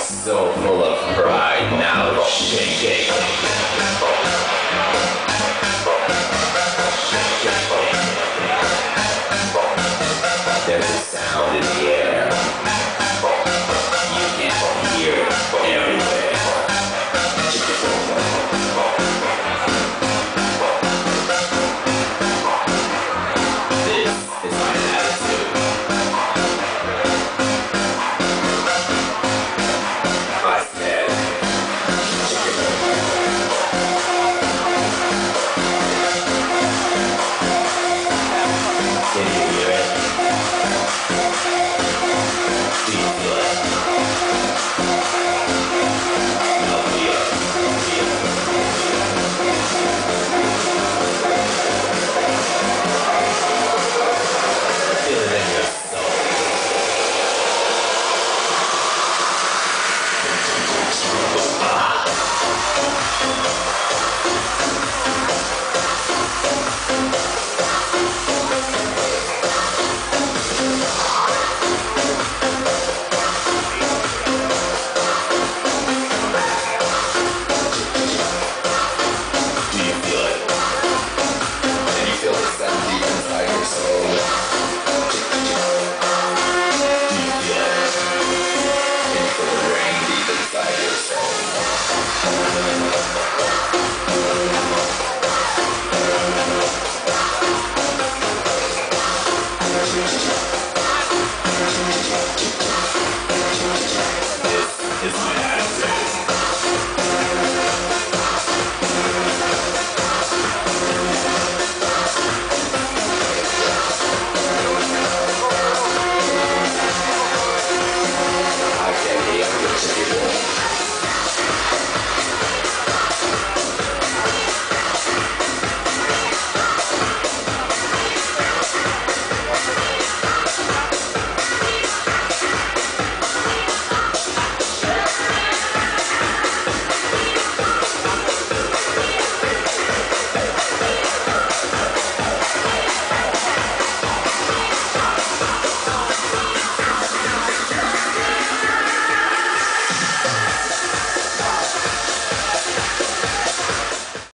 so full of pride. Now